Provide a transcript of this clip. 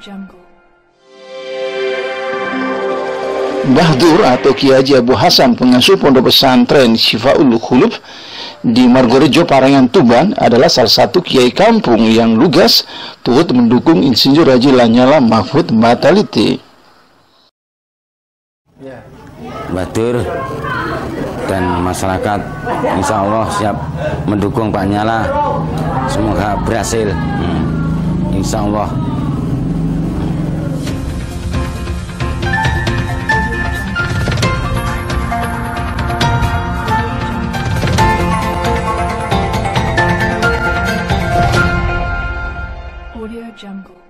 jungle. Mbah Dur atau Kiai Haji Abu Hasan pengasuh pondok pesantren Syifaul Khulub di Margorejo Parangan Tuban adalah salah satu kiai kampung yang lugas turut mendukung Insinyur Haji Lanyala Mahfud Mataliti. Mbah Dur dan masyarakat insya Allah siap mendukung Pak Nyala semoga berhasil hmm. insya Allah Audio Jungle.